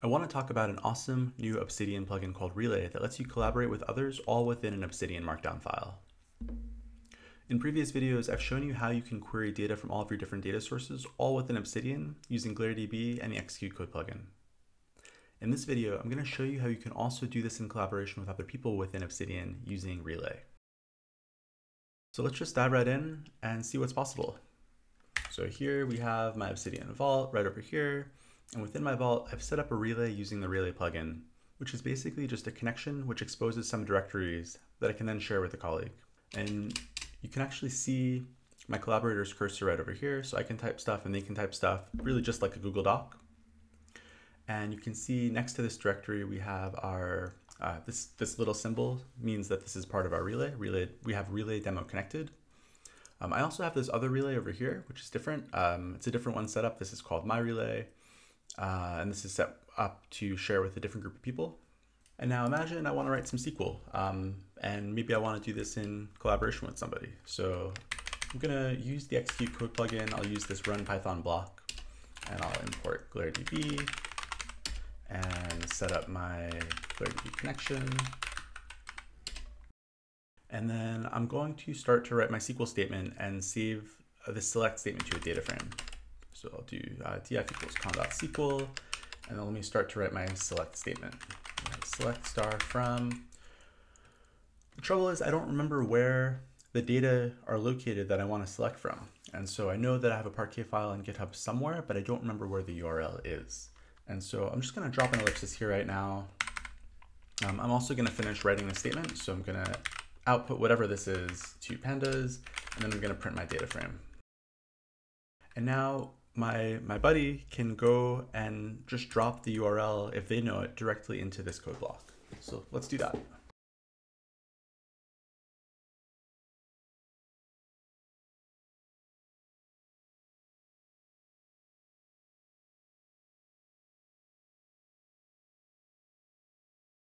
I want to talk about an awesome new Obsidian plugin called Relay that lets you collaborate with others all within an Obsidian Markdown file. In previous videos, I've shown you how you can query data from all of your different data sources all within Obsidian using GlareDB and the Execute Code plugin. In this video, I'm going to show you how you can also do this in collaboration with other people within Obsidian using Relay. So let's just dive right in and see what's possible. So here we have my Obsidian Vault right over here. And within my vault, I've set up a relay using the relay plugin, which is basically just a connection which exposes some directories that I can then share with a colleague. And you can actually see my collaborator's cursor right over here. So I can type stuff and they can type stuff really just like a Google Doc. And you can see next to this directory, we have our, uh, this, this little symbol means that this is part of our relay. relay we have relay demo connected. Um, I also have this other relay over here, which is different. Um, it's a different one set up. This is called my relay. Uh, and this is set up to share with a different group of people. And now imagine I want to write some SQL, um, and maybe I want to do this in collaboration with somebody. So I'm going to use the execute code plugin. I'll use this run Python block, and I'll import GlareDB and set up my GlareDB connection. And then I'm going to start to write my SQL statement and save the select statement to a data frame. So I'll do uh, df equals con.sql, and then let me start to write my select statement. Select star from. The trouble is I don't remember where the data are located that I want to select from. And so I know that I have a Parquet file on GitHub somewhere, but I don't remember where the URL is. And so I'm just going to drop an ellipsis here right now. Um, I'm also going to finish writing the statement. So I'm going to output whatever this is to pandas, and then I'm going to print my data frame. And now my, my buddy can go and just drop the URL, if they know it, directly into this code block. So let's do that.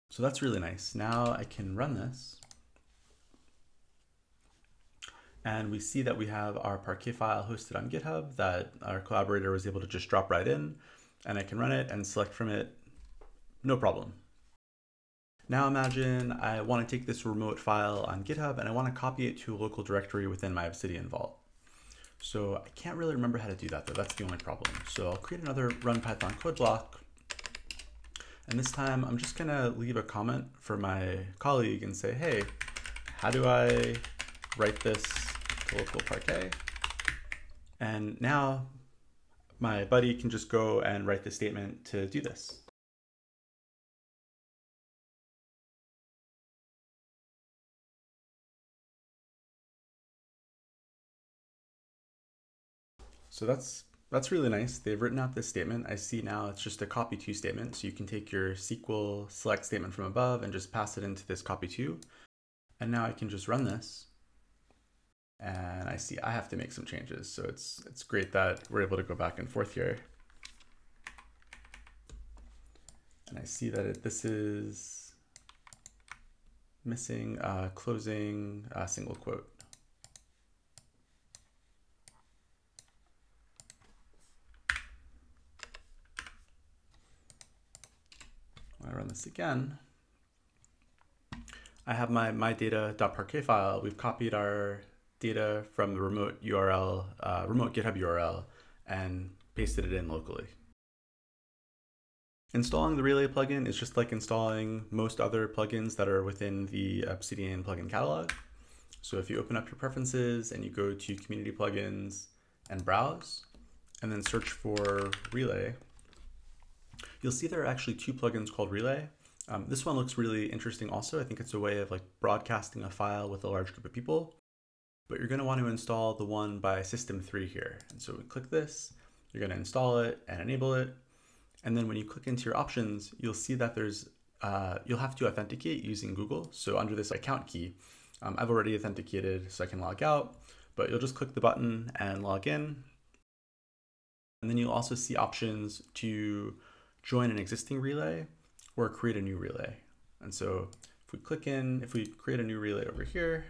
So that's really nice. Now I can run this and we see that we have our Parquet file hosted on GitHub that our collaborator was able to just drop right in and I can run it and select from it, no problem. Now imagine I want to take this remote file on GitHub and I want to copy it to a local directory within my Obsidian Vault. So I can't really remember how to do that though, that's the only problem. So I'll create another run Python code block. And this time I'm just gonna leave a comment for my colleague and say, hey, how do I write this local parquet. And now my buddy can just go and write the statement to do this. So that's that's really nice. They've written out this statement. I see now it's just a copy to statement. So you can take your SQL select statement from above and just pass it into this copy to. And now I can just run this and I see I have to make some changes. So it's it's great that we're able to go back and forth here. And I see that it, this is missing uh, closing uh, single quote. When I run this again, I have my my data.parquet file. We've copied our data from the remote URL, uh, remote GitHub URL, and pasted it in locally. Installing the Relay plugin is just like installing most other plugins that are within the Obsidian plugin catalog. So if you open up your preferences and you go to community plugins and browse, and then search for Relay, you'll see there are actually two plugins called Relay. Um, this one looks really interesting also. I think it's a way of like broadcasting a file with a large group of people but you're going to want to install the one by system 3 here. And so we click this, you're going to install it and enable it. And then when you click into your options, you'll see that there's uh, you'll have to authenticate using Google. So under this account key, um, I've already authenticated so I can log out, but you'll just click the button and log in. And then you'll also see options to join an existing relay or create a new relay. And so if we click in, if we create a new relay over here,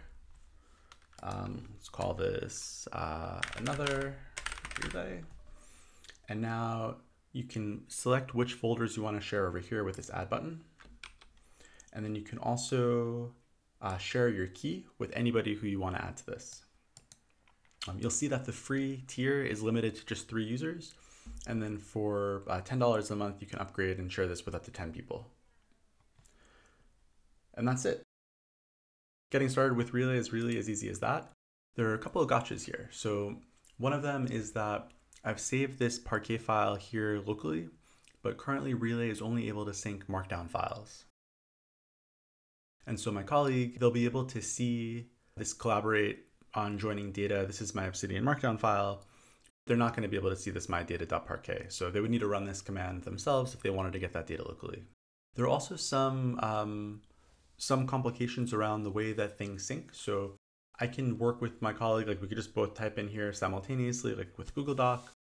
um, let's call this uh, another relay. And now you can select which folders you want to share over here with this add button. And then you can also uh, share your key with anybody who you want to add to this. Um, you'll see that the free tier is limited to just three users. And then for uh, $10 a month, you can upgrade and share this with up to 10 people. And that's it. Getting started with Relay is really as easy as that. There are a couple of gotchas here. So one of them is that I've saved this Parquet file here locally, but currently Relay is only able to sync Markdown files. And so my colleague, they'll be able to see this collaborate on joining data. This is my Obsidian Markdown file. They're not going to be able to see this mydata.parquet. So they would need to run this command themselves if they wanted to get that data locally. There are also some, um, some complications around the way that things sync. So I can work with my colleague, like we could just both type in here simultaneously, like with Google Doc,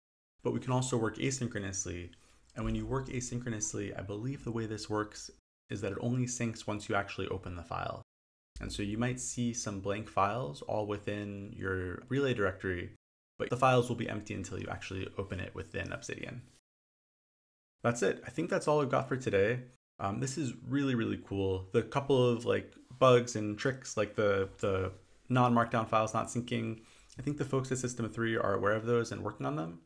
but we can also work asynchronously. And when you work asynchronously, I believe the way this works is that it only syncs once you actually open the file. And so you might see some blank files all within your relay directory, but the files will be empty until you actually open it within Obsidian. That's it. I think that's all we've got for today. Um, this is really, really cool. The couple of like bugs and tricks like the, the non-markdown files not syncing. I think the folks at System 3 are aware of those and working on them.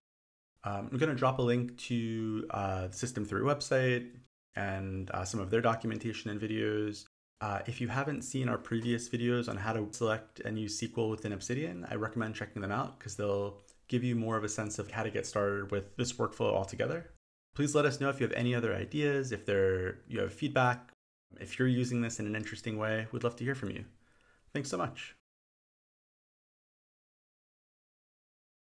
Um, I'm going to drop a link to uh, the System 3 website and uh, some of their documentation and videos. Uh, if you haven't seen our previous videos on how to select and use SQL within Obsidian, I recommend checking them out because they'll give you more of a sense of how to get started with this workflow altogether. Please let us know if you have any other ideas, if there you have feedback, if you're using this in an interesting way. We'd love to hear from you. Thanks so much.